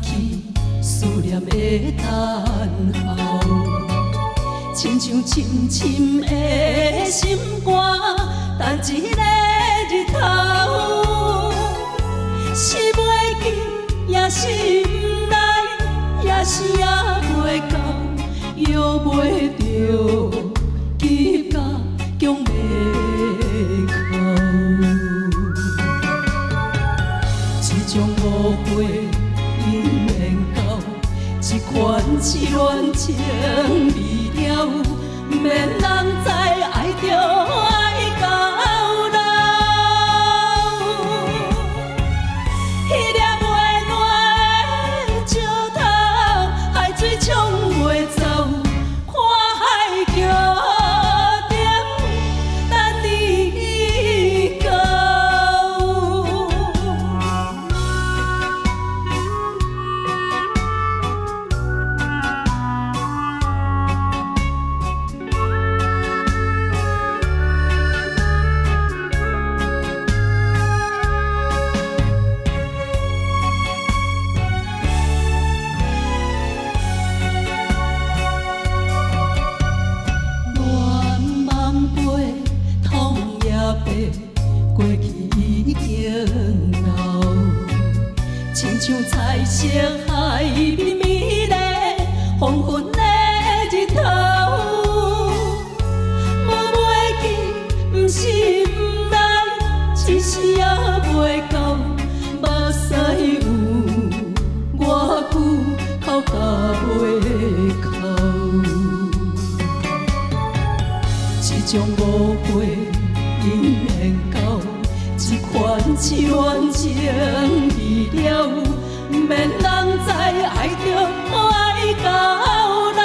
去思念的等候，亲像深深的心肝，等一个这款痴恋情未了，免人知爱着爱到过去已经老。亲像彩色海面美丽黄昏的日头，无袂记，不是不来，只是也袂到，目屎有偌久，哭甲袂哭。这种误会因缘这款痴情，除了不免人在爱中爱到老。